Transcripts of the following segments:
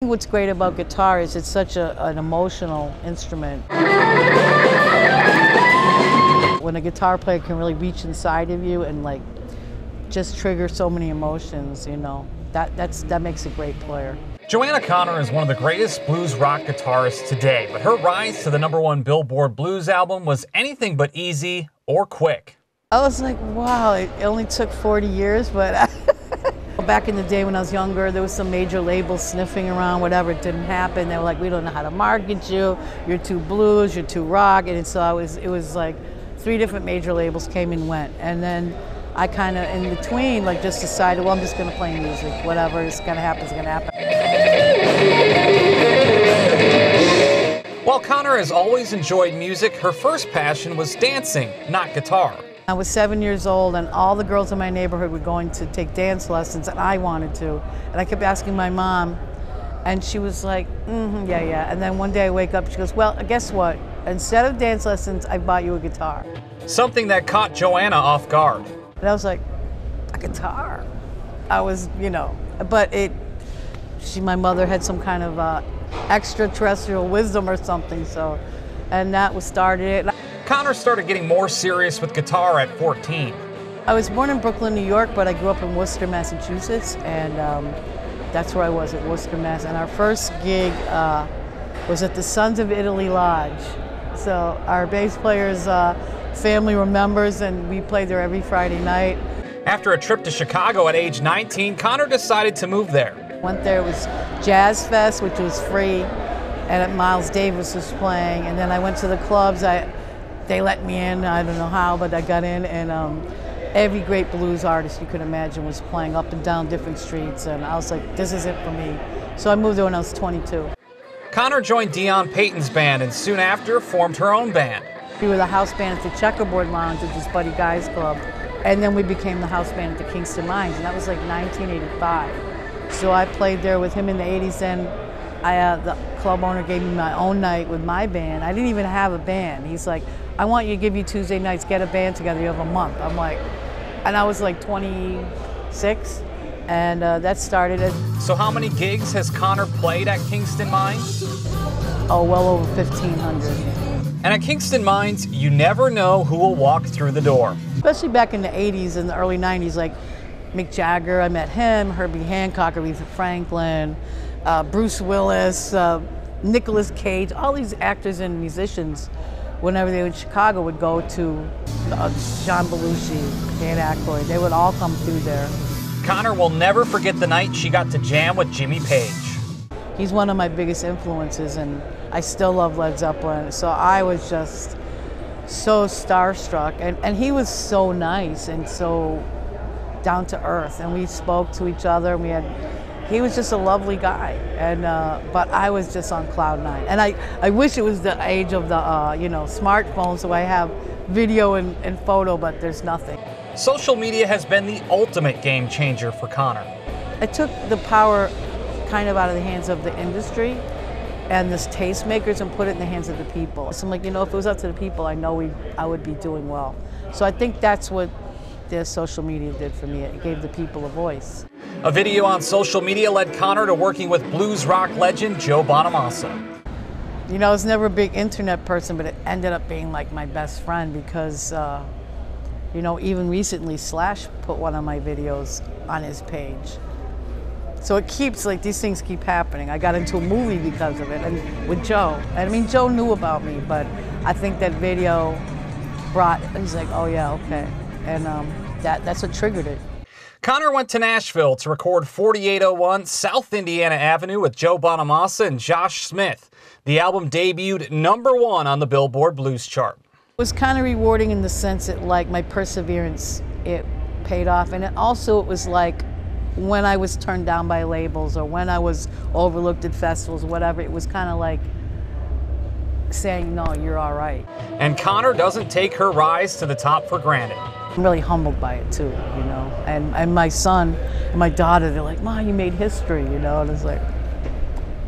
What's great about guitar is it's such a, an emotional instrument. When a guitar player can really reach inside of you and like just trigger so many emotions, you know, that, that's, that makes a great player. Joanna Connor is one of the greatest blues rock guitarists today, but her rise to the number one Billboard Blues album was anything but easy or quick. I was like, wow, it only took 40 years, but back in the day when I was younger, there was some major labels sniffing around, whatever, it didn't happen. They were like, we don't know how to market you, you're too blues, you're too rock, and so I was, it was like three different major labels came and went. And then I kind of, in between, like just decided, well, I'm just going to play music. Whatever is going to happen is going to happen. While Connor has always enjoyed music, her first passion was dancing, not guitar. I was seven years old, and all the girls in my neighborhood were going to take dance lessons, and I wanted to. And I kept asking my mom, and she was like, mm-hmm, yeah, yeah. And then one day I wake up, she goes, well, guess what? Instead of dance lessons, I bought you a guitar. Something that caught Joanna off guard. And I was like, a guitar? I was, you know, but it, she, my mother had some kind of uh, extraterrestrial wisdom or something, so, and that was started it. Connor started getting more serious with guitar at 14. I was born in Brooklyn, New York, but I grew up in Worcester, Massachusetts, and um, that's where I was at Worcester, Mass. And our first gig uh, was at the Sons of Italy Lodge. So our bass player's uh, family were members, and we played there every Friday night. After a trip to Chicago at age 19, Connor decided to move there. Went there, it was Jazz Fest, which was free, and Miles Davis was playing. And then I went to the clubs. I they let me in. I don't know how, but I got in, and um, every great blues artist you could imagine was playing up and down different streets, and I was like, this is it for me. So I moved there when I was 22. Connor joined Dion Payton's band and soon after formed her own band. We were the house band at the Checkerboard Lounge at this Buddy Guys Club, and then we became the house band at the Kingston Mines, and that was like 1985. So I played there with him in the 80s, and I, uh, the club owner gave me my own night with my band. I didn't even have a band. He's like, I want you to give you Tuesday nights, get a band together, you have a month. I'm like, and I was like 26, and uh, that started it. So how many gigs has Connor played at Kingston Mines? Oh, well over 1,500. And at Kingston Mines, you never know who will walk through the door. Especially back in the 80s and the early 90s, like Mick Jagger, I met him, Herbie Hancock, Aretha Franklin, uh, Bruce Willis, uh, Nicolas Cage, all these actors and musicians, whenever they were in Chicago, would go to uh, John Belushi, Dan Aykroyd. They would all come through there. Connor will never forget the night she got to jam with Jimmy Page. He's one of my biggest influences, and I still love Led Zeppelin. So I was just so starstruck, and, and he was so nice and so down to earth, and we spoke to each other, and we had he was just a lovely guy, and uh, but I was just on cloud nine. And I, I wish it was the age of the uh, you know smartphone, so I have video and, and photo, but there's nothing. Social media has been the ultimate game changer for Connor. It took the power kind of out of the hands of the industry and the tastemakers and put it in the hands of the people. So I'm like, you know, if it was up to the people, I know we, I would be doing well. So I think that's what the social media did for me. It gave the people a voice. A video on social media led Connor to working with blues rock legend Joe Bonamassa. You know, I was never a big internet person, but it ended up being like my best friend because, uh, you know, even recently Slash put one of my videos on his page. So it keeps, like, these things keep happening. I got into a movie because of it, and with Joe. I mean, Joe knew about me, but I think that video brought, he's like, oh yeah, okay. And um, that, that's what triggered it. Connor went to Nashville to record 4801 South Indiana Avenue with Joe Bonamassa and Josh Smith. The album debuted number one on the Billboard Blues chart. It was kind of rewarding in the sense that like my perseverance, it paid off. And it also it was like when I was turned down by labels or when I was overlooked at festivals, whatever, it was kind of like saying, no, you're all right. And Connor doesn't take her rise to the top for granted. I'm really humbled by it too, you know. And and my son and my daughter, they're like, "Mom, you made history," you know. And it's like,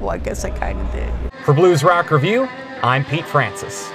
well, I guess I kind of did. For Blues Rock Review, I'm Pete Francis.